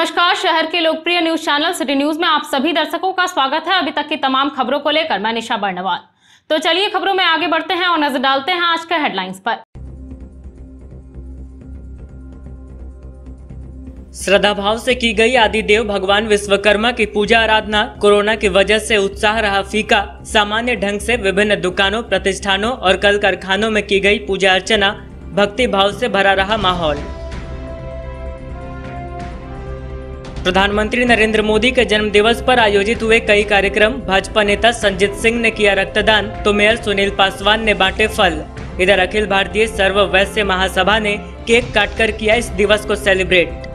नमस्कार, शहर के लोकप्रिय न्यूज़ चैनल सिटी न्यूज़ में आप सभी दर्शकों का स्वागत है। अभी तक की तमाम खबरों को लेकर मैं निशा बर्णवाल। तो चलिए खबरों में आगे बढ़ते हैं और नज़र डालते हैं आज के हेडलाइंस पर। श्रद्धा भाव से की गई आदिदेव भगवान विश्वकर्मा की पूजा आराधना कोरोना की वजह से उत्साह रहा फीका। सामान्य ढंग से विभिन्न दुकानों, प्रतिष्ठानों और कल कारखानों में की गई पूजा अर्चना भक्ति भाव से भरा रहा माहौल। प्रधानमंत्री नरेंद्र मोदी के जन्म दिवस पर आयोजित हुए कई कार्यक्रम, भाजपा नेता संजीत सिंह ने किया रक्तदान तो मेयर सुनील पासवान ने बांटे फल। इधर अखिल भारतीय सर्व वैश्य महासभा ने केक काटकर किया इस दिवस को सेलिब्रेट।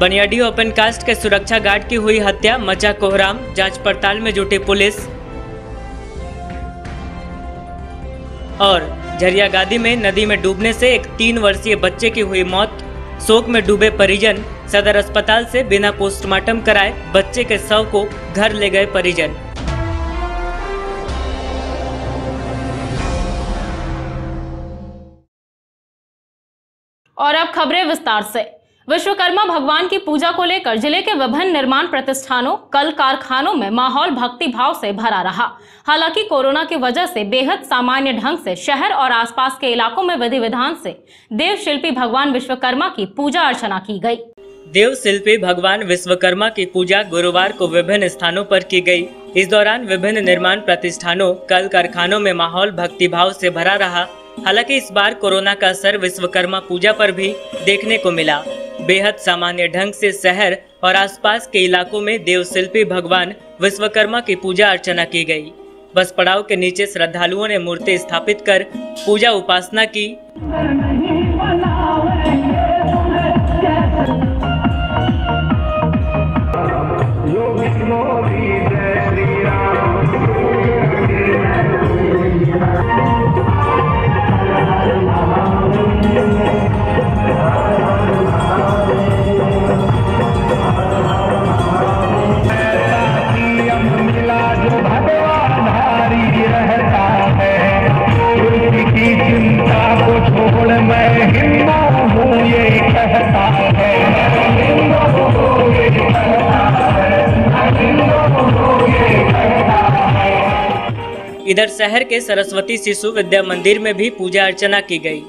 बनियाडी ओपन कास्ट के सुरक्षा गार्ड की हुई हत्या, मचा कोहराम, जाँच पड़ताल में जुटी पुलिस। और झरिया गादी में नदी में डूबने से एक तीन वर्षीय बच्चे की हुई मौत। शोक में डूबे परिजन सदर अस्पताल से बिना पोस्टमार्टम कराए बच्चे के शव को घर ले गए परिजन। और अब खबरें विस्तार से। विश्वकर्मा भगवान की पूजा को लेकर ज़िले के विभिन्न निर्माण प्रतिष्ठानों, कल कारखानों में माहौल भक्ति भाव से भरा रहा। हालाँकि कोरोना की वजह से बेहद सामान्य ढंग से शहर और आसपास के इलाकों में विधि विधान से देव शिल्पी भगवान विश्वकर्मा की पूजा अर्चना की गई। देव शिल्पी भगवान विश्वकर्मा की पूजा गुरुवार को विभिन्न स्थानों पर की गई। इस दौरान विभिन्न निर्माण प्रतिष्ठानों, कल कारखानों में माहौल भक्ति भाव से भरा रहा। हालाँकि इस बार कोरोना का असर विश्वकर्मा पूजा पर भी देखने को मिला। बेहद सामान्य ढंग से शहर और आसपास के इलाकों में देवशिल्पी भगवान विश्वकर्मा की पूजा अर्चना की गई। बस पड़ाव के नीचे श्रद्धालुओं ने मूर्ति स्थापित कर पूजा उपासना की। इधर शहर के सरस्वती शिशु विद्या मंदिर में भी पूजा अर्चना की गई।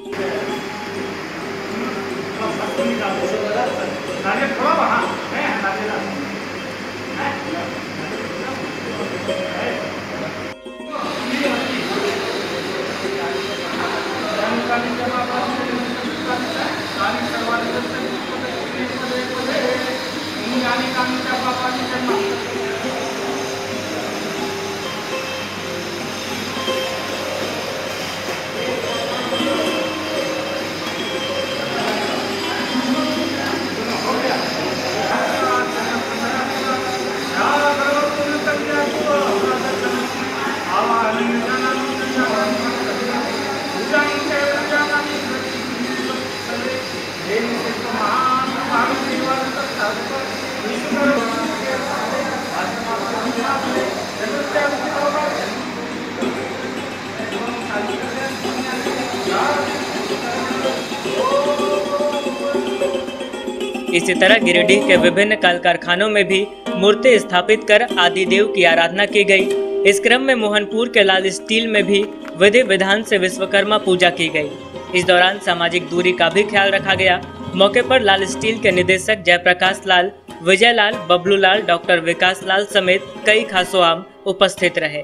इसी तरह गिरिडीह के विभिन्न कल कारखानों में भी मूर्ति स्थापित कर आदिदेव की आराधना की गई। इस क्रम में मोहनपुर के लाल स्टील में भी विधि विधान से विश्वकर्मा पूजा की गई। इस दौरान सामाजिक दूरी का भी ख्याल रखा गया। मौके पर लाल स्टील के निदेशक जयप्रकाश लाल विजय लाल बबलू लाल डॉक्टर विकास लाल समेत कई खासो आम उपस्थित रहे।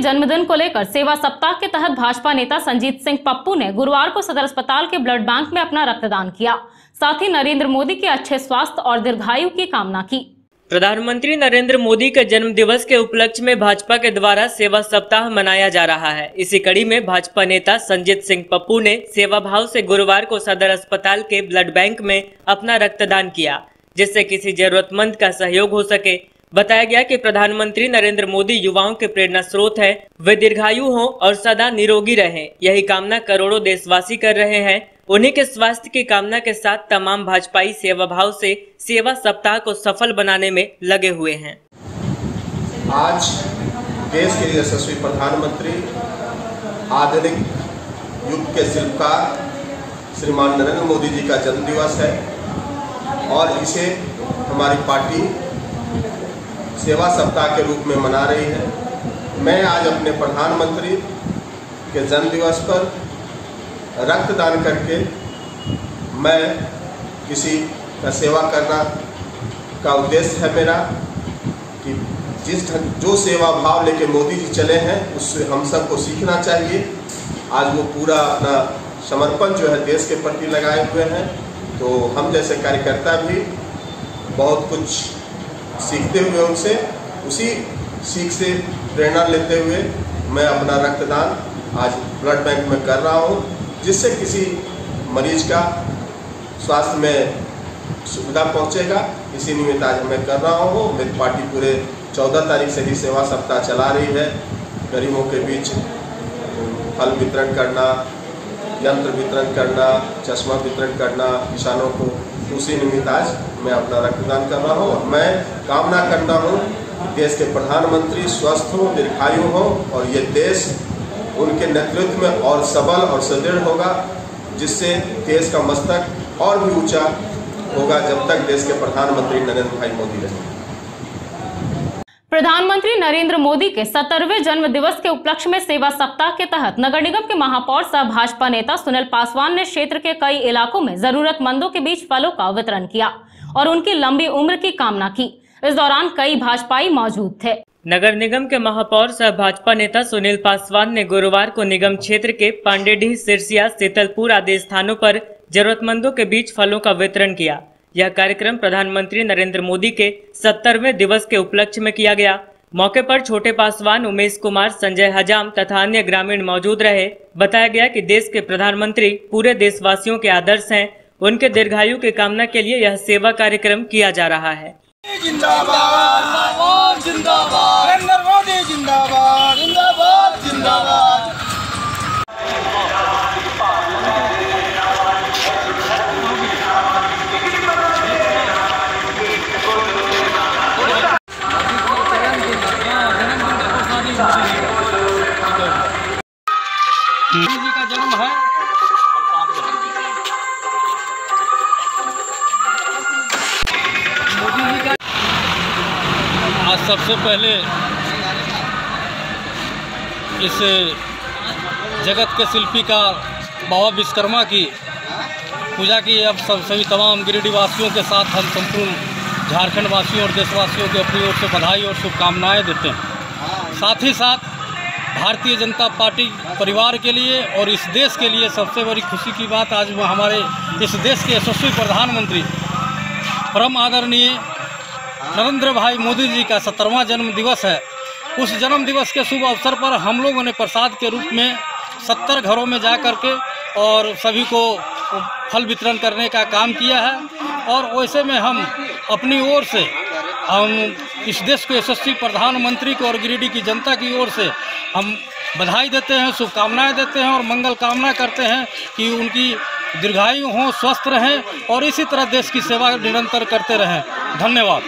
जन्मदिन को लेकर सेवा सप्ताह के तहत भाजपा नेता संजीत सिंह पप्पू ने गुरुवार को सदर अस्पताल के ब्लड बैंक में अपना रक्तदान किया। साथ ही नरेंद्र मोदी के अच्छे स्वास्थ्य और दीर्घायु की कामना की। प्रधानमंत्री नरेंद्र मोदी के जन्म दिवस के उपलक्ष्य में भाजपा के द्वारा सेवा सप्ताह मनाया जा रहा है। इसी कड़ी में भाजपा नेता संजीत सिंह पप्पू ने सेवा भाव से गुरुवार को सदर अस्पताल के ब्लड बैंक में अपना रक्तदान किया, जिससे किसी जरूरतमंद का सहयोग हो सके। बताया गया कि प्रधानमंत्री नरेंद्र मोदी युवाओं के प्रेरणा स्रोत है। वे दीर्घायु हों और सदा निरोगी रहें। यही कामना करोड़ों देशवासी कर रहे हैं। उन्हीं के स्वास्थ्य की कामना के साथ तमाम भाजपाई सेवा भाव से सेवा सप्ताह को सफल बनाने में लगे हुए हैं। आज देश के यशस्वी प्रधानमंत्री, आधुनिक युग के शिल्पकार श्रीमान नरेंद्र मोदी जी का जन्म दिवस है और इसे हमारी पार्टी सेवा सप्ताह के रूप में मना रही है। मैं आज अपने प्रधानमंत्री के जन्मदिवस पर रक्तदान करके मैं किसी का सेवा करना का उद्देश्य है मेरा कि जिस ढंग, जो सेवा भाव लेके मोदी जी चले हैं, उससे हम सबको सीखना चाहिए। आज वो पूरा अपना समर्पण जो है देश के प्रति लगाए हुए हैं। तो हम जैसे कार्यकर्ता भी बहुत कुछ सीखते हुए उनसे, उसी सीख से प्रेरणा लेते हुए मैं अपना रक्तदान आज ब्लड बैंक में कर रहा हूँ, जिससे किसी मरीज़ का स्वास्थ्य में सुविधा पहुँचेगा। इसी निमित्त आज मैं कर रहा हूँ। मेरी पार्टी पूरे चौदह तारीख से ही सेवा सप्ताह चला रही है। गरीबों के बीच फल वितरण करना, यंत्र वितरण करना, चश्मा वितरण करना, किसानों को उसी निमित्त आज मैं अपना रक्तदान कर रहा हूँ मैं कामना करता हूँ देश के प्रधानमंत्री स्वस्थ हो, दीर्घायु हो और ये देश उनके नेतृत्व में और सबल और सुदृढ़ होगा, जिससे देश का मस्तक और भी ऊँचा होगा जब तक देश के प्रधानमंत्री नरेंद्र भाई मोदी रहेंगे प्रधानमंत्री नरेंद्र मोदी के सत्तरवें जन्म दिवस के उपलक्ष्य में सेवा सप्ताह के तहत नगर निगम के महापौर सह भाजपा नेता सुनील पासवान ने क्षेत्र के कई इलाकों में जरूरतमंदों के बीच फलों का वितरण किया। और उनकी लंबी उम्र की कामना की। इस दौरान कई भाजपाई मौजूद थे। नगर निगम के महापौर सह भाजपा नेता सुनील पासवान ने गुरुवार को निगम क्षेत्र के पांडेडीह सिरसिया, सीतलपुर आदि स्थानों पर जरूरतमंदों के बीच फलों का वितरण किया। यह कार्यक्रम प्रधानमंत्री नरेंद्र मोदी के सत्तरवें दिवस के उपलक्ष्य में किया गया। मौके पर छोटे पासवान उमेश कुमार, संजय हजाम तथा अन्य ग्रामीण मौजूद रहे। बताया गया कि देश के प्रधानमंत्री पूरे देशवासियों के आदर्श हैं। उनके दीर्घायु की कामना के लिए यह सेवा कार्यक्रम किया जा रहा है। जिंदाबाद। जिंदाबाद। जिंदाबाद। जिंदाबाद। सबसे पहले इस जगत के शिल्पी का बाबा विश्वकर्मा की पूजा की। अब सब, सभी तमाम गिरिडीह वासियों के साथ हम संपूर्ण झारखंड वासियों और देशवासियों को अपनी ओर से बधाई और शुभकामनाएँ देते हैं। साथ ही साथ भारतीय जनता पार्टी परिवार के लिए और इस देश के लिए सबसे बड़ी खुशी की बात आज हमारे इस देश के यशस्वी प्रधानमंत्री परम आदरणीय नरेंद्र भाई मोदी जी का सत्तरवां जन्म दिवस है। उस जन्म दिवस के शुभ अवसर पर हम लोगों ने प्रसाद के रूप में सत्तर घरों में जा कर के और सभी को फल वितरण करने का काम किया है। और वैसे में हम अपनी ओर से, हम इस देश के यशस्वी प्रधानमंत्री को और गिरिडीह की जनता की ओर से हम बधाई देते हैं, शुभकामनाएँ देते हैं और मंगल कामना करते हैं कि उनकी दीर्घायु हों, स्वस्थ रहें और इसी तरह देश की सेवा निरंतर करते रहें। धन्यवाद।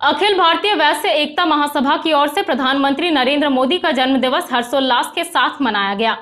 अखिल भारतीय वैश्य एकता महासभा की ओर से प्रधानमंत्री नरेंद्र मोदी का जन्म दिवस हर्षोल्लास के साथ मनाया गया।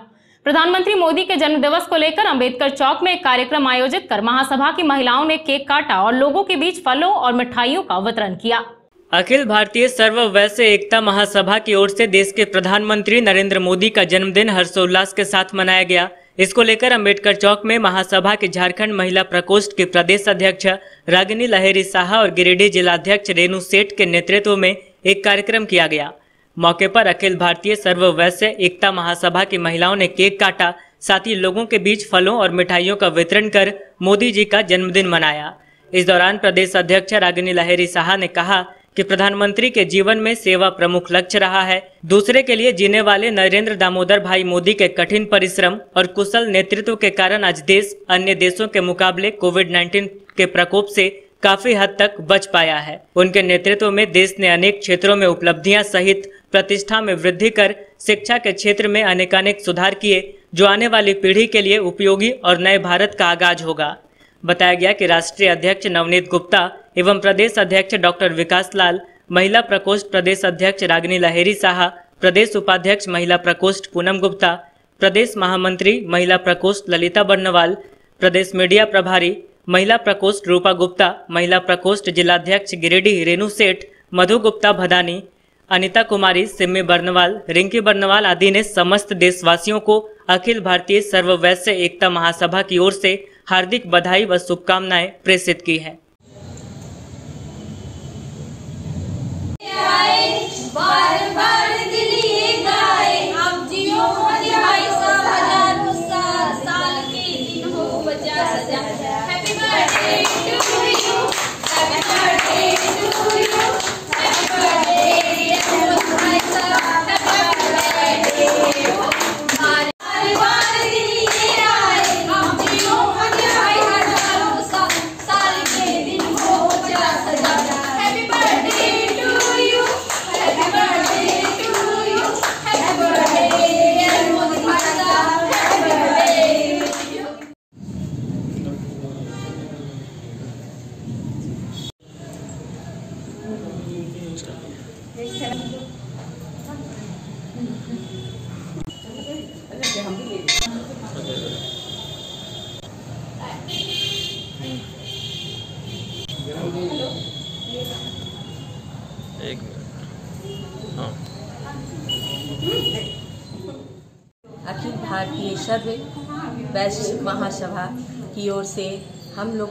प्रधानमंत्री मोदी के जन्म दिवस को लेकर अंबेडकर चौक में एक कार्यक्रम आयोजित कर महासभा की महिलाओं ने केक काटा और लोगों के बीच फलों और मिठाइयों का वितरण किया। अखिल भारतीय सर्व वैश्य एकता महासभा की ओर से देश के प्रधानमंत्री नरेंद्र मोदी का जन्मदिन हर्षोल्लास के साथ मनाया गया। इसको लेकर अंबेडकर चौक में महासभा के झारखंड महिला प्रकोष्ठ के प्रदेश अध्यक्ष रागिनी लहेरी साहा और गिरिडीह जिलाध्यक्ष रेणु सेठ के नेतृत्व में एक कार्यक्रम किया गया। मौके पर अखिल भारतीय सर्व वैश्य एकता महासभा की महिलाओं ने केक काटा, साथ ही लोगों के बीच फलों और मिठाइयों का वितरण कर मोदी जी का जन्मदिन मनाया। इस दौरान प्रदेश अध्यक्ष रागिनी लहेरी साहा ने कहा कि प्रधानमंत्री के जीवन में सेवा प्रमुख लक्ष्य रहा है। दूसरे के लिए जीने वाले नरेंद्र दामोदर भाई मोदी के कठिन परिश्रम और कुशल नेतृत्व के कारण आज देश अन्य देशों के मुकाबले कोविड 19 के प्रकोप से काफ़ी हद तक बच पाया है। उनके नेतृत्व में देश ने अनेक क्षेत्रों में उपलब्धियाँ सहित प्रतिष्ठा में वृद्धि कर शिक्षा के क्षेत्र में अनेकानेक सुधार किए, जो आने वाली पीढ़ी के लिए उपयोगी और नए भारत का आगाज़ होगा। बताया गया कि राष्ट्रीय अध्यक्ष नवनीत गुप्ता एवं प्रदेश अध्यक्ष डॉक्टर विकास लाल, महिला प्रकोष्ठ प्रदेश अध्यक्ष रागिनी लहेरी साहा, प्रदेश उपाध्यक्ष महिला प्रकोष्ठ पूनम गुप्ता, प्रदेश महामंत्री महिला प्रकोष्ठ ललिता बर्नवाल, प्रदेश मीडिया प्रभारी महिला प्रकोष्ठ रूपा गुप्ता, महिला प्रकोष्ठ जिलाध्यक्ष गिरिडीह रेणु सेठ, मधु गुप्ता भदानी, अनिता कुमारी, सिम्मी बर्नवाल, रिंकी बर्नवाल आदि ने समस्त देशवासियों को अखिल भारतीय सर्ववैश्य एकता महासभा की ओर से हार्दिक बधाई व शुभकामनाएँ प्रेषित की है। बार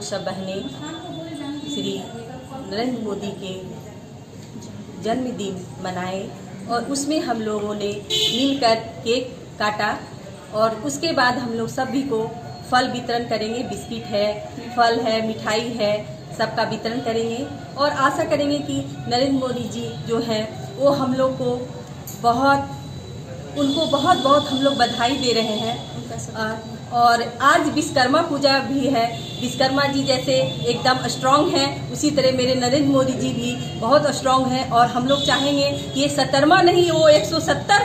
सब बहनें श्री नरेंद्र मोदी के जन्मदिन मनाए और उसमें हम लोगों ने मिलकर केक काटा और उसके बाद हम लोग सभी को फल वितरण करेंगे बिस्किट है फल है मिठाई है सबका वितरण करेंगे और आशा करेंगे कि नरेंद्र मोदी जी जो हैं वो हम लोग को बहुत उनको बहुत बहुत हम लोग बधाई दे रहे हैं। और- आज विश्वकर्मा पूजा भी है। विश्वकर्मा जी जैसे एकदम स्ट्रांग हैं। उसी तरह मेरे नरेंद्र मोदी जी भी बहुत स्ट्रांग हैं और हम लोग चाहेंगे कि ये सत्तरवा नहीं, वो 170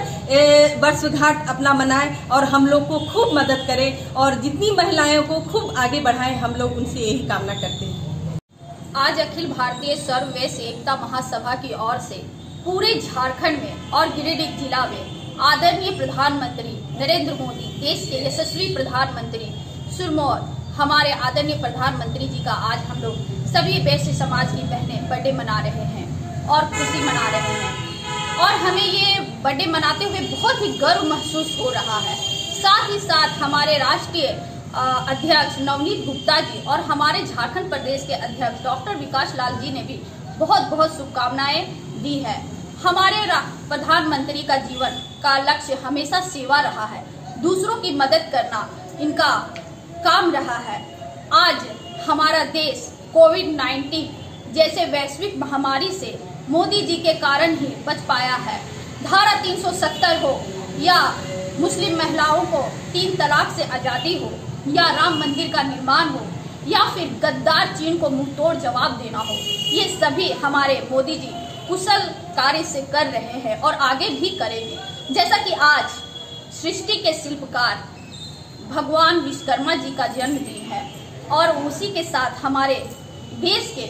वर्षगांठ अपना मनाएँ और हम लोग को खूब मदद करें और जितनी महिलाओं को खूब आगे बढ़ाएँ, हम लोग उनसे यही कामना करते हैं। आज अखिल भारतीय सर्ववैश्य एकता महासभा की ओर से पूरे झारखंड में और गिरिडीह जिला में आदरणीय प्रधानमंत्री नरेंद्र मोदी, देश के यशस्वी प्रधानमंत्री सुरमौर, हमारे आदरणीय प्रधानमंत्री जी का आज हम लोग सभी वैश्य समाज की बहनें बर्थडे मना रहे हैं और खुशी मना रहे हैं। और हमें ये बर्थडे मनाते हुए बहुत ही गर्व महसूस हो रहा है। साथ ही साथ हमारे राष्ट्रीय अध्यक्ष नवनीत गुप्ता जी और हमारे झारखंड प्रदेश के अध्यक्ष डॉक्टर विकास लाल जी ने भी बहुत बहुत शुभकामनाएँ दी है। हमारे प्रधानमंत्री का जीवन का लक्ष्य हमेशा सेवा रहा है, दूसरों की मदद करना इनका काम रहा है। आज हमारा देश कोविड 19 जैसे वैश्विक महामारी से मोदी जी के कारण ही बच पाया है। धारा 370 हो या मुस्लिम महिलाओं को तीन तलाक से आज़ादी हो या राम मंदिर का निर्माण हो या फिर गद्दार चीन को मुंहतोड़ जवाब देना हो, ये सभी हमारे मोदी जी कुशल कार्य से कर रहे हैं और आगे भी करेंगे। जैसा कि आज सृष्टि के शिल्पकार भगवान विश्वकर्मा जी का जन्मदिन है और उसी के साथ हमारे देश के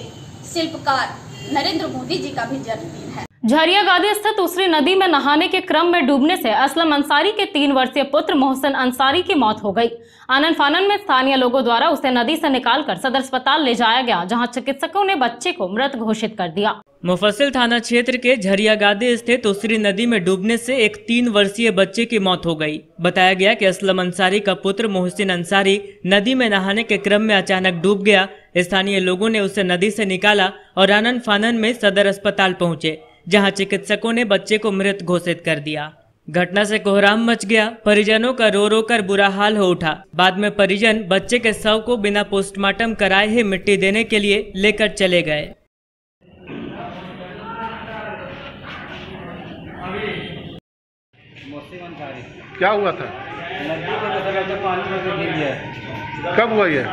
शिल्पकार नरेंद्र मोदी जी का भी जन्मदिन है। झरिया गादी स्थित उसरी नदी में नहाने के क्रम में डूबने से असलम अंसारी के तीन वर्षीय पुत्र मोहसिन अंसारी की मौत हो गई। आनंद फानन में स्थानीय लोगों द्वारा उसे नदी से निकालकर सदर अस्पताल ले जाया गया, जहाँ चिकित्सकों ने बच्चे को मृत घोषित कर दिया। मुफस्सिल थाना क्षेत्र के झरियागादी स्थित उसरी नदी में डूबने से एक तीन वर्षीय बच्चे की मौत हो गई। बताया गया कि असलम अंसारी का पुत्र मोहसिन अंसारी नदी में नहाने के क्रम में अचानक डूब गया। स्थानीय लोगों ने उसे नदी से निकाला और आनंद फानन में सदर अस्पताल पहुँचे। जहाँ चिकित्सकों ने बच्चे को मृत घोषित कर दिया। घटना से कोहराम मच गया। परिजनों का रो रो कर बुरा हाल हो उठा। बाद में परिजन बच्चे के शव को बिना पोस्टमार्टम कराए ही मिट्टी देने के लिए लेकर चले गए। क्या हुआ था? कब हुआ ये?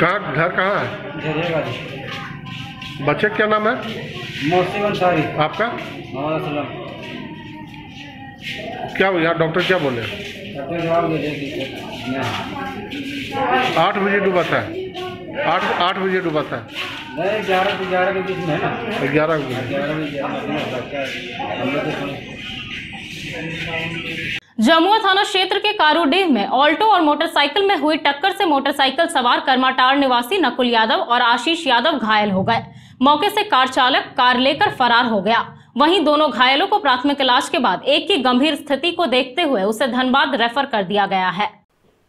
कहाँ घर कहाँ है? बच्चे क्या नाम है? अंसारी। आपका? क्या यहाँ डॉक्टर क्या बोले? आठ बजे डूबा था। आठ आठ बजे डूबा था। नहीं ग्यारह ग्यारह के बीच में है ना। ग्यारह बजे। जमुआ थाना क्षेत्र के कारूडीह में ऑल्टो और मोटरसाइकिल में हुई टक्कर से मोटरसाइकिल सवार कर्माटार निवासी नकुल यादव और आशीष यादव घायल हो गए। मौके से कार चालक कार लेकर फरार हो गया। वहीं दोनों घायलों को प्राथमिक इलाज के बाद एक की गंभीर स्थिति को देखते हुए उसे धनबाद रेफर कर दिया गया है।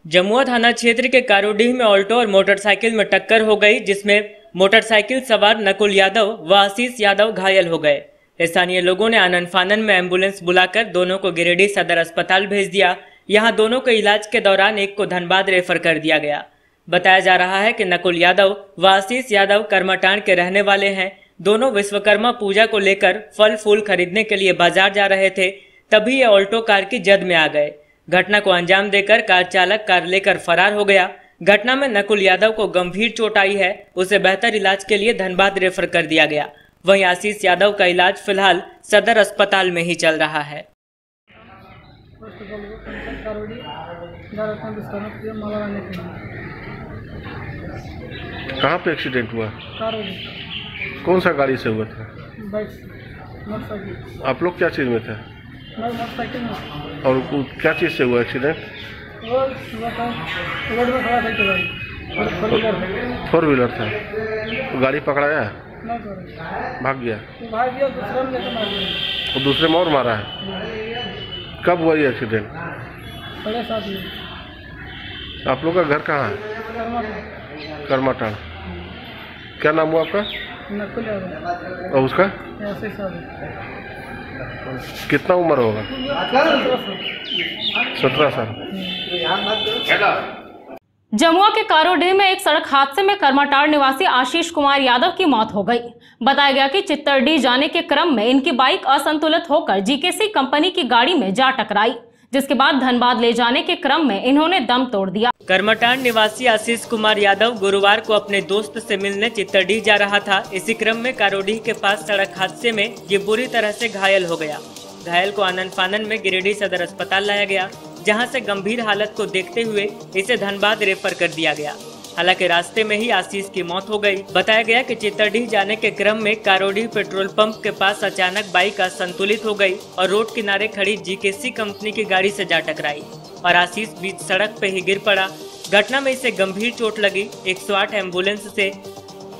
जमुआ थाना क्षेत्र के कारूडीह में ऑल्टो और मोटरसाइकिल में टक्कर हो गई, जिसमें मोटरसाइकिल सवार नकुल यादव व आशीष यादव घायल हो गए। स्थानीय लोगों ने आनंद फानन में एंबुलेंस बुलाकर दोनों को गिरिडीह सदर अस्पताल भेज दिया। यहाँ दोनों को इलाज के दौरान एक को धनबाद रेफर कर दिया गया। बताया जा रहा है कि नकुल यादव व आशीष यादव कर्मटान के रहने वाले हैं। दोनों विश्वकर्मा पूजा को लेकर फल फूल खरीदने के लिए बाज़ार जा रहे थे। तभी ये ऑल्टो कार की जद में आ गए। घटना को अंजाम देकर कार चालक कार लेकर फरार हो गया। घटना में नकुल यादव को गंभीर चोट आई है। उसे बेहतर इलाज के लिए धनबाद रेफर कर दिया गया। वहीं आशीष यादव का इलाज फ़िलहाल सदर अस्पताल में ही चल रहा है। कहाँ पे एक्सीडेंट हुआ? कौन सा गाड़ी से हुआ था? आप लोग क्या चीज़ में थे? और क्या चीज़ से हुआ एक्सीडेंट? फोर व्हीलर था। गाड़ी पकड़ाया? भाग गया। वो दूसरे में और मारा है। कब हुआ ये एक्सीडेंट आप लोग का घर कहाँ है? कर्माटाण क्या नाम हुआ आपका? और उसका? कितना उम्र होगा? सत्रह साल। जमुआ के कारोडीह में एक सड़क हादसे में कर्माटार निवासी आशीष कुमार यादव की मौत हो गई। बताया गया कि चित्तरडीह जाने के क्रम में इनकी बाइक असंतुलित होकर जीकेसी कंपनी की गाड़ी में जा टकराई, जिसके बाद धनबाद ले जाने के क्रम में इन्होंने दम तोड़ दिया। कर्मटान निवासी आशीष कुमार यादव गुरुवार को अपने दोस्त से मिलने चित्तरडीह जा रहा था। इसी क्रम में कारोडीह के पास सड़क हादसे में ये बुरी तरह से घायल हो गया। घायल को आनंद फानन में गिरिडीह सदर अस्पताल लाया गया। जहाँ से गंभीर हालत को देखते हुए इसे धनबाद रेफर कर दिया गया। हालाँकि रास्ते में ही आशीष की मौत हो गई। बताया गया कि चित्तरडीह जाने के क्रम में कारोडीह पेट्रोल पंप के पास अचानक बाइक असंतुलित हो गई और रोड किनारे खड़ी जीकेसी कंपनी की गाड़ी से जा टकराई और आशीष बीच सड़क पे ही गिर पड़ा। घटना में इसे गंभीर चोट लगी। 108 एंबुलेंस से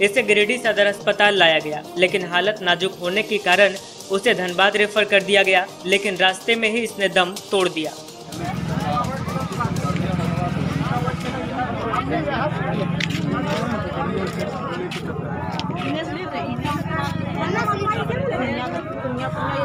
इसे गिरिडीह सदर अस्पताल लाया गया, लेकिन हालत नाजुक होने के कारण उसे धनबाद रेफर कर दिया गया, लेकिन रास्ते में ही इसने दम तोड़ दिया। punya punya punya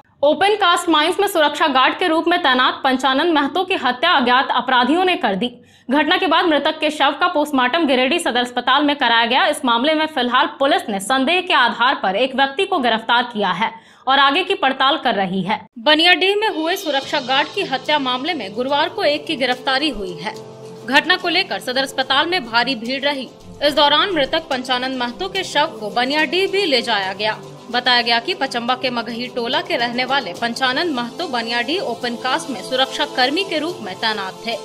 Open cast mines में सुरक्षा गार्ड के रूप में तैनात पंचानंद महतो की हत्या अज्ञात अपराधियों ने कर दी। घटना के बाद मृतक के शव का पोस्टमार्टम गिरिडीह सदर अस्पताल में कराया गया। इस मामले में फ़िलहाल पुलिस ने संदेह के आधार पर एक व्यक्ति को गिरफ़्तार किया है और आगे की पड़ताल कर रही है। बनियाडीह में हुए सुरक्षा गार्ड की हत्या मामले में गुरुवार को एक की गिरफ्तारी हुई है। घटना को लेकर सदर अस्पताल में भारी भीड़ रही। इस दौरान मृतक पंचानंद महतो के शव को बनियाडीह भी ले जाया गया। बताया गया कि पचम्बा के मगही टोला के रहने वाले पंचानंद महतो बनियाडी ओपन कास्ट में सुरक्षा कर्मी के रूप में तैनात थे।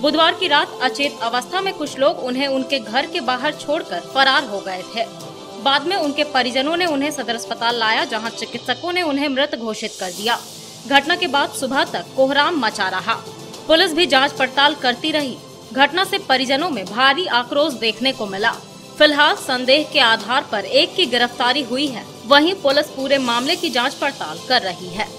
बुधवार की रात अचेत अवस्था में कुछ लोग उन्हें उनके घर के बाहर छोड़कर फरार हो गए थे। बाद में उनके परिजनों ने उन्हें सदर अस्पताल लाया, जहाँ चिकित्सकों ने उन्हें मृत घोषित कर दिया। घटना के बाद सुबह तक कोहराम मचा रहा। पुलिस भी जाँच पड़ताल करती रही। घटना से परिजनों में भारी आक्रोश देखने को मिला। फ़िलहाल संदेह के आधार पर एक की गिरफ्तारी हुई है। वहीं पुलिस पूरे मामले की जाँच पड़ताल कर रही है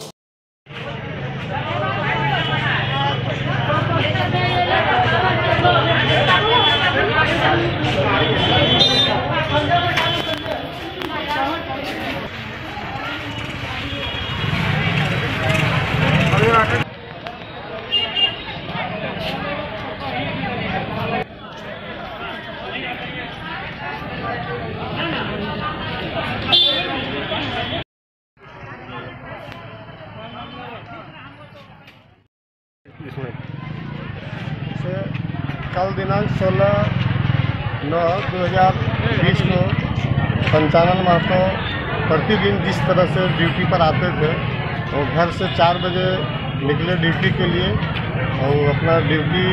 इसमें से कल दिनांक सोलह नौ दो हज़ार बीस को पंचानन महतो प्रतिदिन जिस तरह से ड्यूटी पर आते थे, वो घर से चार बजे निकले ड्यूटी के लिए और अपना ड्यूटी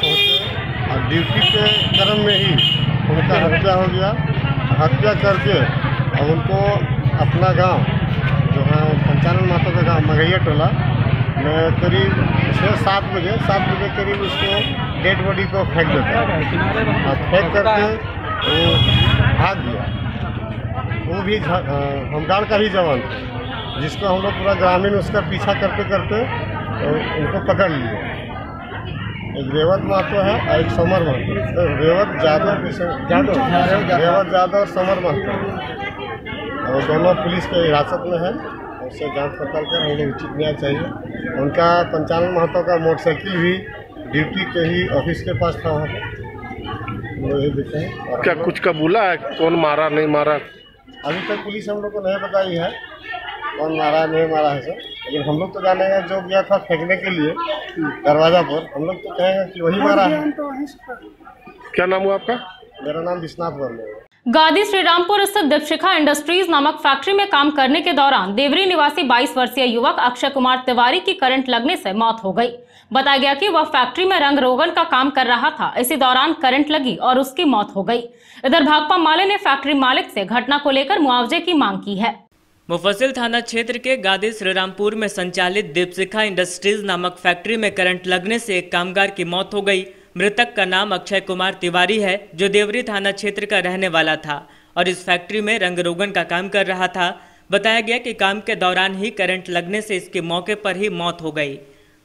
पहुँचे। और ड्यूटी के क्रम में ही उनका हत्या हो गया। हत्या करके और उनको अपना गाँव, जो है पंचानन महतो का गाँव मगैया टोला करीब छः सात बजे सात बजे करीब उसको डेड बॉडी को फेंक देता है। और फेंक करके वो भाग गया। वो भी होमगार्ड का ही जवान था जिसको हम लोग पूरा ग्रामीण उसका पीछा करते करते अ, उनको पकड़ लिए एक रेवत महतो है और एक समर महतो तो रेवत यादव रेवत यादव और समर महतो और दोनों पुलिस के हिरासत में है। उससे जाँच पड़ताल कर उन्हें लोग उचित न्याय चाहिए। उनका पंचानन महतो का मोटरसाइकिल भी ड्यूटी के ही ऑफ़िस के पास था वहाँ। पर हैं। क्या कुछ का बोला है? कौन मारा नहीं मारा? अभी तक पुलिस हम लोग को नहीं बताई है कौन मारा है नहीं मारा है सर लेकिन हम लोग तो जानेंगे जो गया था फेंकने के लिए दरवाज़ा पर। हम लोग तो कहेंगे कि वही मारा है। क्या नाम हुआ आपका? मेरा नाम विश्वनाथ वर्मा है। गादी श्रीरामपुर स्थित दीपशिखा इंडस्ट्रीज़ नामक फैक्ट्री में काम करने के दौरान देवरी निवासी 22 वर्षीय युवक अक्षय कुमार तिवारी की करंट लगने से मौत हो गई। बताया गया कि वह फैक्ट्री में रंग रोगन का काम कर रहा था। इसी दौरान करंट लगी और उसकी मौत हो गई। इधर भाकपा माले ने फैक्ट्री मालिक से घटना को लेकर मुआवजे की मांग की है। मुफसिल थाना क्षेत्र के गादी श्रीरामपुर में संचालित दीपशिखा इंडस्ट्रीज़ नामक फैक्ट्री में करंट लगने से एक कामगार की मौत हो गई। मृतक का नाम अक्षय कुमार तिवारी है, जो देवरी थाना क्षेत्र का रहने वाला था और इस फैक्ट्री में रंग रोगन का काम कर रहा था। बताया गया कि काम के दौरान ही करंट लगने से इसके मौके पर ही मौत हो गई।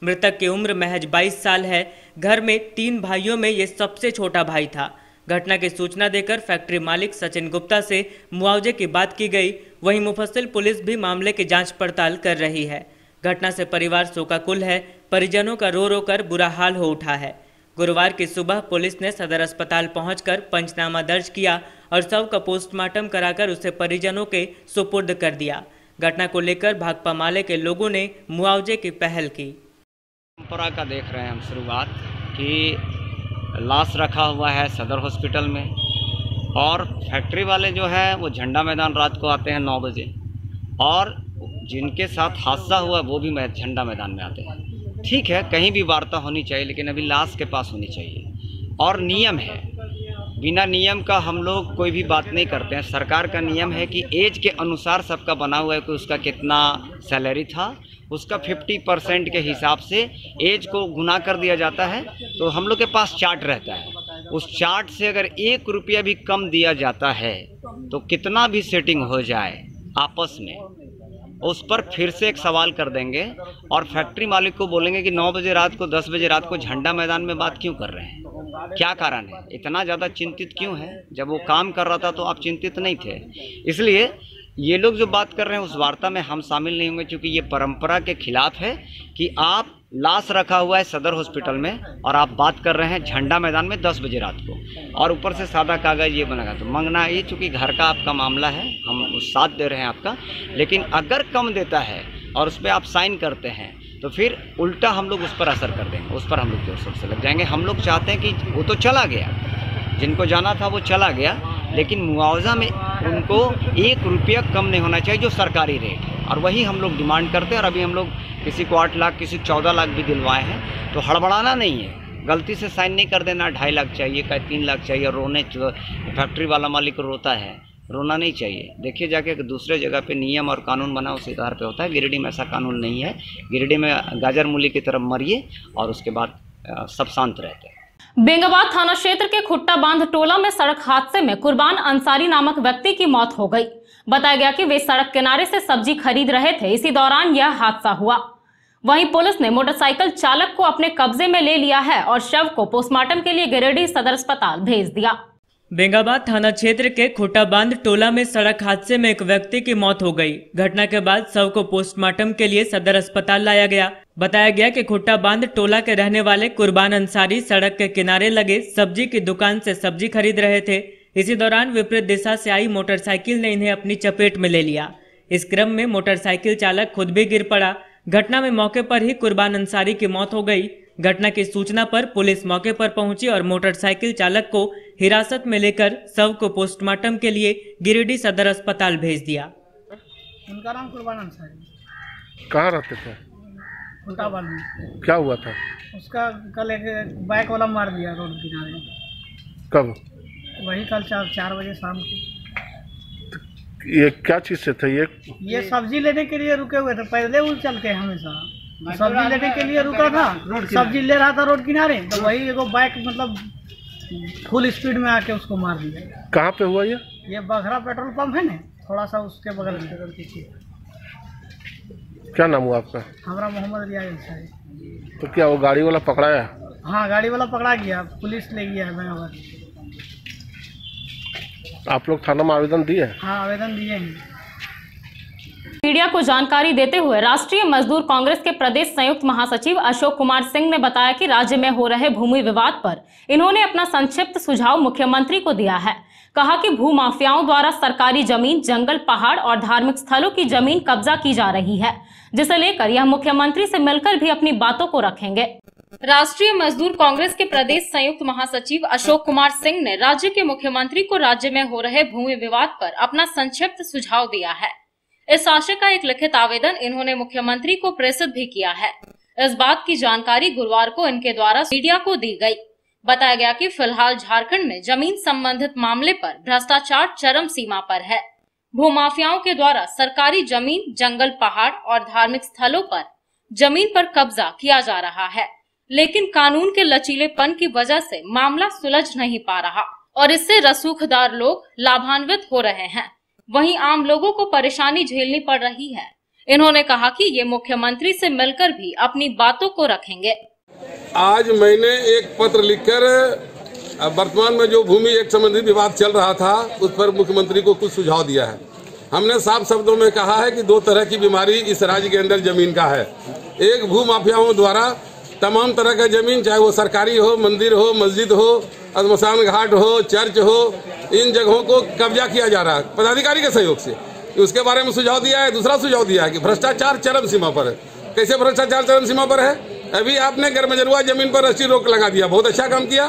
मृतक की उम्र महज 22 साल है। घर में तीन भाइयों में ये सबसे छोटा भाई था। घटना की सूचना देकर फैक्ट्री मालिक सचिन गुप्ता से मुआवजे की बात की गई। वहीं मुफस्सिल पुलिस भी मामले की जाँच पड़ताल कर रही है। घटना से परिवार शोकाकुल है। परिजनों का रो रो कर बुरा हाल हो उठा है। गुरुवार की सुबह पुलिस ने सदर अस्पताल पहुंचकर पंचनामा दर्ज किया और शव का पोस्टमार्टम कराकर उसे परिजनों के सुपुर्द कर दिया। घटना को लेकर भाकपा माले के लोगों ने मुआवजे की पहल की। परंपरा का देख रहे हैं हम शुरुआत कि लाश रखा हुआ है सदर हॉस्पिटल में और फैक्ट्री वाले जो है वो झंडा मैदान रात को आते हैं नौ बजे और जिनके साथ हादसा हुआ वो भी झंडा मैदान में आते हैं। ठीक है, कहीं भी वार्ता होनी चाहिए, लेकिन अभी लाश के पास होनी चाहिए। और नियम है, बिना नियम का हम लोग कोई भी बात नहीं करते हैं। सरकार का नियम है कि एज के अनुसार सबका बना हुआ है कि उसका कितना सैलरी था, उसका 50 परसेंट के हिसाब से एज को गुना कर दिया जाता है। तो हम लोग के पास चार्ट रहता है। उस चार्ट से अगर एक रुपया भी कम दिया जाता है तो कितना भी सेटिंग हो जाए आपस में उस पर फिर से एक सवाल कर देंगे और फैक्ट्री मालिक को बोलेंगे कि 9 बजे रात को 10 बजे रात को झंडा मैदान में बात क्यों कर रहे हैं? क्या कारण है? इतना ज़्यादा चिंतित क्यों है? जब वो काम कर रहा था तो आप चिंतित नहीं थे। इसलिए ये लोग जो बात कर रहे हैं उस वार्ता में हम शामिल नहीं होंगे, क्योंकि ये परंपरा के खिलाफ है कि आप लाश रखा हुआ है सदर हॉस्पिटल में और आप बात कर रहे हैं झंडा मैदान में 10 बजे रात को। और ऊपर से सादा कागज़ ये बनेगा तो मंगना, ये चूँकि घर का आपका मामला है, हम उस साथ दे रहे हैं आपका, लेकिन अगर कम देता है और उस पर आप साइन करते हैं तो फिर उल्टा हम लोग उस पर असर कर देंगे, उस पर हम लोग ज़ोर शोर से लग जाएँगे। हम लोग चाहते हैं कि वो तो चला गया, जिनको जाना था वो चला गया, लेकिन मुआवजा में उनको एक रुपया कम नहीं होना चाहिए, जो सरकारी रेट है। और वही हम लोग डिमांड करते हैं और अभी हम लोग किसी को आठ लाख, किसी को चौदह लाख भी दिलवाए हैं। तो हड़बड़ाना नहीं है। गलती से साइन नहीं कर देना, ढाई लाख चाहिए, कहीं तीन लाख चाहिए, रोने फैक्ट्री वाला मालिक रोता है। रोना नहीं चाहिए। देखिए जाके दूसरे जगह पे नियम और कानून बना, उस आधार पे होता है। गिरिडीह में ऐसा कानून नहीं है। गिरिडीह में गाजर मूली की तरफ़ मरिए और उसके बाद सब शांत रहते हैं। बेंगाबाद थाना क्षेत्र के खुट्टा बाँध टोला में सड़क हादसे में कुर्बान अंसारी नामक व्यक्ति की मौत हो गई। बताया गया कि वे सड़क किनारे से सब्ज़ी खरीद रहे थे। इसी दौरान यह हादसा हुआ। वहीं पुलिस ने मोटरसाइकिल चालक को अपने कब्जे में ले लिया है और शव को पोस्टमार्टम के लिए गिरिडीह सदर अस्पताल भेज दिया। बेंगाबाद थाना क्षेत्र के खोटा बाँध टोला में सड़क हादसे में एक व्यक्ति की मौत हो गई। घटना के बाद शव को पोस्टमार्टम के लिए सदर अस्पताल लाया गया। बताया गया कि खोटा बाँध टोला के रहने वाले कुर्बान अंसारी सड़क के किनारे लगे सब्ज़ी की दुकान से सब्ज़ी खरीद रहे थे। इसी दौरान विपरीत दिशा से आई मोटरसाइकिल ने इन्हें अपनी चपेट में ले लिया। इस क्रम में मोटरसाइकिल चालक खुद भी गिर पड़ा। घटना में मौके पर ही कुर्बान अंसारी की मौत हो गई। घटना की सूचना पर पुलिस मौके पर पहुँची और मोटरसाइकिल चालक को हिरासत में लेकर शव को पोस्टमार्टम के लिए गिरिडीह सदर अस्पताल भेज दिया। उनका नाम कुर्बान अंसारी। कहाँ रहते थे? क्या हुआ था? उसका कल एक बाइक वाला मार दिया रोड किनारे। कब? वही कल चार चार बजे शाम को। ये क्या चीज़ से थे ये? ये सब्ज़ी लेने के लिए रुके हुए थे पहले वो चलते हैं हमेशा। सब्ज़ी लेने के लिए रुका था सब्ज़ी ले रहा था रोड किनारे तो वही एगो बाइक मतलब फुल स्पीड में आके उसको मार दिया। कहाँ पे हुआ ये? ये बघरा पेट्रोल पंप है ना थोड़ा सा उसके बगल में। क्या नाम हुआ आपका? हमारा मोहम्मद रियाज अंसारी तो क्या वो गाड़ी वाला पकड़ाया हाँ? गाड़ी वाला पकड़ा गया पुलिस ले गया है आप लोग थाना में आवेदन दिए? हाँ आवेदन दिए हैं। मीडिया को जानकारी देते हुए राष्ट्रीय मजदूर कांग्रेस के प्रदेश संयुक्त महासचिव अशोक कुमार सिंह ने बताया कि राज्य में हो रहे भूमि विवाद पर इन्होंने अपना संक्षिप्त सुझाव मुख्यमंत्री को दिया है। कहा कि भू माफियाओं द्वारा सरकारी ज़मीन जंगल पहाड़ और धार्मिक स्थलों की ज़मीन कब्जा की जा रही है। जिसे लेकर यह मुख्यमंत्री से मिलकर भी अपनी बातों को रखेंगे। राष्ट्रीय मजदूर कांग्रेस के प्रदेश संयुक्त महासचिव अशोक कुमार सिंह ने राज्य के मुख्यमंत्री को राज्य में हो रहे भूमि विवाद पर अपना संक्षिप्त सुझाव दिया है। इस आशय का एक लिखित आवेदन इन्होंने मुख्यमंत्री को प्रेषित भी किया है। इस बात की जानकारी गुरुवार को इनके द्वारा मीडिया को दी गई। बताया गया कि फ़िलहाल झारखंड में ज़मीन संबंधित मामले पर भ्रष्टाचार चरम सीमा पर है। भूमाफियाओं के द्वारा सरकारी ज़मीन, जंगल पहाड़ और धार्मिक स्थलों पर ज़मीन पर कब्जा किया जा रहा है। लेकिन कानून के लचीलेपन की वजह से मामला सुलझ नहीं पा रहा और इससे रसूखदार लोग लाभान्वित हो रहे हैं। वहीं आम लोगों को परेशानी झेलनी पड़ रही है। इन्होंने कहा कि ये मुख्यमंत्री से मिलकर भी अपनी बातों को रखेंगे। आज मैंने एक पत्र लिखकर वर्तमान में जो भूमि एक संबंधी विवाद चल रहा था, उस पर मुख्यमंत्री को कुछ सुझाव दिया है। हमने साफ़ शब्दों में कहा है कि दो तरह की बीमारी इस राज्य के अंदर ज़मीन का है। एक भू माफियाओं द्वारा तमाम तरह का ज़मीन, चाहे वो सरकारी हो, मंदिर हो, मस्जिद हो श्मशान घाट हो, चर्च हो, इन जगहों को कब्जा किया जा रहा है। पदाधिकारी के सहयोग से। उसके बारे में सुझाव दिया है, दूसरा सुझाव दिया है कि भ्रष्टाचार चरम सीमा पर है। कैसे भ्रष्टाचार चरम सीमा पर है? अभी आपने गैरमजरुआ ज़मीन पर रजिस्ट्री रोक लगा दिया, बहुत अच्छा काम किया।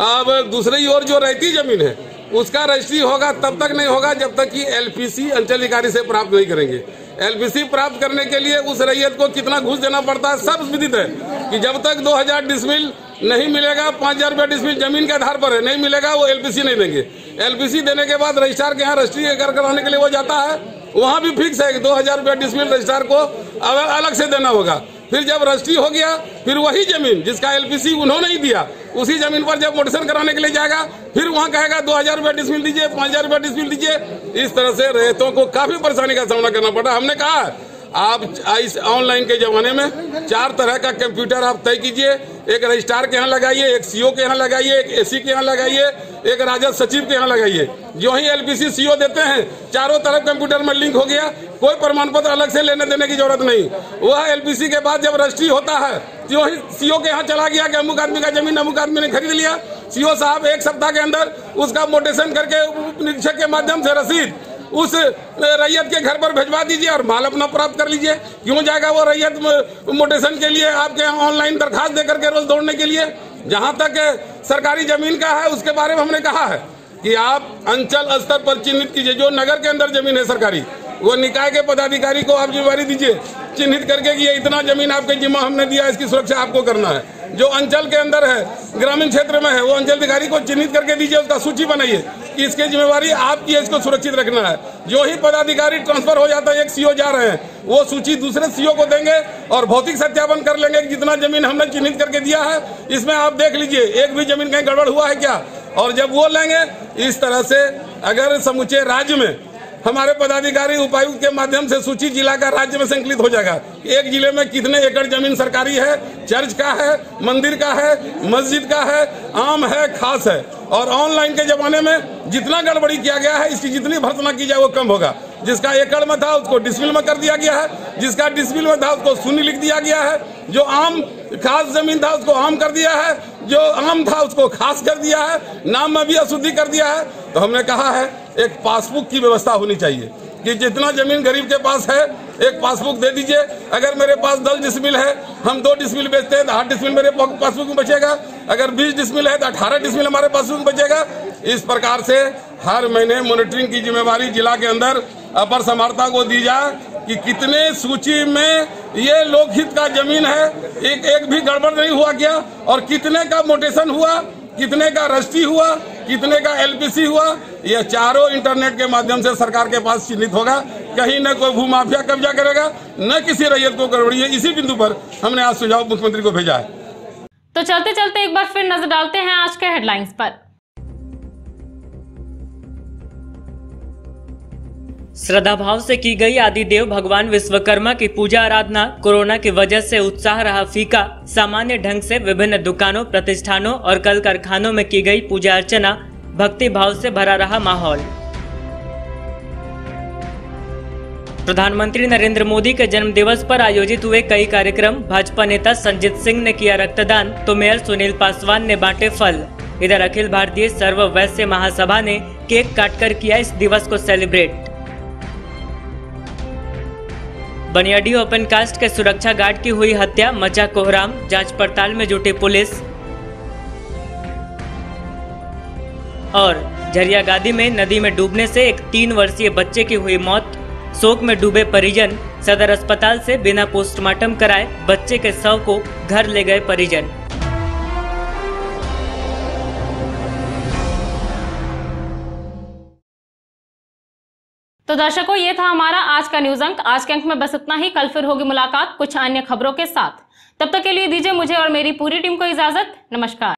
अब दूसरी ओर जो रहती ज़मीन है, उसका रजिस्ट्री होगा, तब तक नहीं होगा जब तक कि एलपीसी अंचल अधिकारी से प्राप्त नहीं करेंगे। एलपीसी प्राप्त करने के लिए उस रैयत को कितना घूस देना पड़ता है, सब विदित है। कि जब तक 2000 डिसमिल नहीं मिलेगा, पाँच हज़ार रुपया डिसमिल ज़मीन के आधार पर है, नहीं मिलेगा, वो एलपीसी नहीं देंगे। एलपीसी देने के बाद रजिस्ट्रार के यहाँ रजिस्ट्री कर कराने के लिए वो जाता है, वहाँ भी फिक्स है कि दो हज़ार रुपया डिसमिल रजिस्ट्रार को अलग से देना होगा। फिर जब रजिस्ट्री हो गया, फिर वही ज़मीन जिसका एलपीसी उन्होंने ही दिया, उसी ज़मीन पर जब मोटेशन कराने के लिए जाएगा, फिर वहाँ कहेगा, दो हज़ार रुपया डिसमिल दीजिए, पाँच हज़ार रुपया डिसमिल दीजिए। इस तरह से रेतों को काफ़ी परेशानी का सामना करना पड़ा। हमने कहा आप इस ऑनलाइन के जमाने में चार तरह का कंप्यूटर आप तय कीजिए। एक रजिस्ट्रार के यहाँ लगाइए, एक सीओ के यहाँ लगाइए, एक एसी के यहाँ लगाइए, एक राजस्व सचिव के यहाँ लगाइए। जो ही एलपीसी सीओ देते हैं, चारों तरफ़ कंप्यूटर में लिंक हो गया। कोई प्रमाण पत्र अलग से लेने देने की ज़रूरत नहीं। वह एलपीसी के बाद जब रजिस्ट्री होता है जो ही सीओ के यहाँ चला गया कि अमुक आदमी का ज़मीन, अमुक आदमी ने खरीद लिया। सीओ साहब एक सप्ताह के अंदर उसका मोटेशन करके निरीक्षक के माध्यम से रसीद उस रैयत के घर पर भिजवा दीजिए और माल अपना प्राप्त कर लीजिए। क्यों जाएगा वो रैयत मोटेशन के लिए, आपके ऑनलाइन दरखास्त देकर के रोज दौड़ने के लिए? जहाँ तक सरकारी ज़मीन का है, उसके बारे में हमने कहा है कि आप अंचल स्तर पर चिन्हित कीजिए। जो नगर के अंदर ज़मीन है सरकारी वो निकाय के पदाधिकारी को आप जिम्मेवारी दीजिए, चिन्हित करके कि ये इतना ज़मीन आपके जिम्मा हमने दिया, इसकी सुरक्षा आपको करना है। जो अंचल के अंदर है, ग्रामीण क्षेत्र में है, वो अंचल अधिकारी को चिन्हित करके दीजिए, उसका सूची बनाइए कि इसकी जिम्मेवारी आपकी है, इसको सुरक्षित रखना है। जो ही पदाधिकारी ट्रांसफ़र हो जाता है, एक सीओ जा रहे हैं, वो सूची दूसरे सीओ को देंगे और भौतिक सत्यापन कर लेंगे कि जितना ज़मीन हमने चिन्हित करके दिया है, इसमें आप देख लीजिए, एक भी ज़मीन कहीं गड़बड़ हुआ है क्या? और जब वो लेंगे, इस तरह से अगर समूचे राज्य में हमारे पदाधिकारी उपायुक्त के माध्यम से सूची जिला का राज्य में संकलित हो जाएगा। एक ज़िले में कितने एकड़ ज़मीन सरकारी है, चर्च का है, मंदिर का है, मस्जिद का है, आम है, खास है। और ऑनलाइन के जमाने में जितना गड़बड़ी किया गया है, इसकी जितनी भर्तना की जाए वो कम होगा। जिसका एकड़ में था, उसको डिसमिल में कर दिया गया है। जिसका डिसमिल में था, उसको शून्य लिख दिया गया है। जो आम, खास ज़मीन था, उसको आम कर दिया है। जो आम था, उसको खास कर दिया है। नाम में भी अशुद्धि कर दिया है। तो हमने कहा है एक पासबुक की व्यवस्था होनी चाहिए कि जितना ज़मीन गरीब के पास है, एक पासबुक दे दीजिए। अगर मेरे पास दस डिसमिल है, हम दो डिसमिल बेचते हैं तो आठ डिसमिल मेरे पासबुक में बचेगा। अगर बीस डिसमिल है तो अठारह डिसमिल हमारे पासबुक में बचेगा। इस प्रकार से हर महीने मॉनिटरिंग की जिम्मेवारी जिला के अंदर अपर समर्था को दी जाए कि कितने सूची में ये लोकहित का ज़मीन है, एक एक भी गड़बड़ नहीं हुआ क्या? और कितने का मोटेशन हुआ? कितने का रजिस्ट्री हुआ, कितने का एलपीसी हुआ यह चारों इंटरनेट के माध्यम से सरकार के पास चिन्हित होगा। कहीं न कोई भूमाफिया कब्जा करेगा, न किसी रैयत को गड़बड़ी है। इसी बिंदु पर हमने आज सुझाव मुख्यमंत्री को भेजा है। तो चलते चलते एक बार फिर नज़र डालते हैं आज के हेडलाइंस पर। श्रद्धा भाव से की गई आदिदेव भगवान विश्वकर्मा की पूजा आराधना कोरोना की वजह से उत्साह रहा फीका। सामान्य ढंग से विभिन्न दुकानों, प्रतिष्ठानों और कल कारखानों में की गई पूजा अर्चना भक्ति भाव से भरा रहा माहौल। प्रधानमंत्री नरेंद्र मोदी के जन्म दिवस पर आयोजित हुए कई कार्यक्रम। भाजपा नेता संजीत सिंह ने किया रक्तदान तो मेयर सुनील पासवान ने बांटे फल। इधर अखिल भारतीय सर्व वैश्य महासभा ने केक काटकर किया इस दिवस को सेलिब्रेट। बनियाडी ओपन कास्ट के सुरक्षा गार्ड की हुई हत्या, मचा कोहराम, जाँच पड़ताल में जुटे पुलिस। और झरिया गादी में नदी में डूबने से एक तीन वर्षीय बच्चे की हुई मौत। शोक में डूबे परिजन सदर अस्पताल से बिना पोस्टमार्टम कराए बच्चे के शव को घर ले गए परिजन। तो दर्शकों, ये था हमारा आज का न्यूज़ अंक। आज के अंक में बस इतना ही। कल फिर होगी मुलाकात कुछ अन्य खबरों के साथ। तब तक के लिए दीजिए मुझे और मेरी पूरी टीम को इजाज़त। नमस्कार।